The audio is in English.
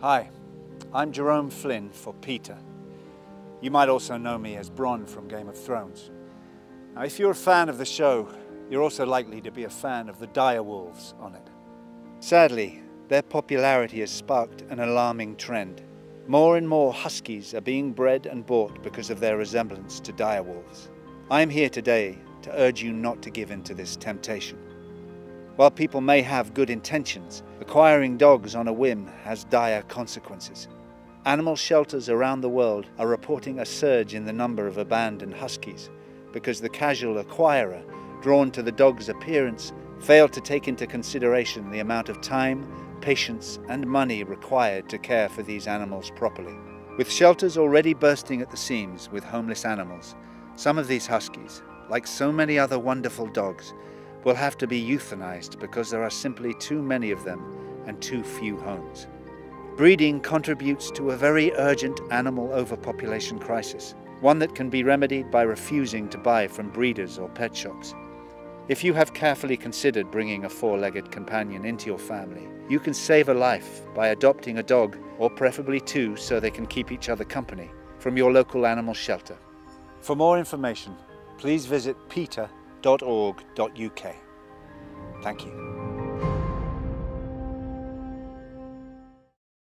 Hi, I'm Jerome Flynn for PETA. You might also know me as Bronn from Game of Thrones. Now, if you're a fan of the show, you're also likely to be a fan of the dire wolves on it. Sadly, their popularity has sparked an alarming trend. More and more huskies are being bred and bought because of their resemblance to dire wolves. I am here today to urge you not to give in to this temptation. While people may have good intentions, acquiring dogs on a whim has dire consequences. Animal shelters around the world are reporting a surge in the number of abandoned huskies because the casual acquirer, drawn to the dog's appearance, failed to take into consideration the amount of time, patience, and money required to care for these animals properly. With shelters already bursting at the seams with homeless animals, some of these huskies, like so many other wonderful dogs, will have to be euthanized because there are simply too many of them and too few homes. Breeding contributes to a very urgent animal overpopulation crisis, one that can be remedied by refusing to buy from breeders or pet shops. If you have carefully considered bringing a four-legged companion into your family, you can save a life by adopting a dog, or preferably two so they can keep each other company, from your local animal shelter. For more information, please visit PETA.org.uk. Thank you.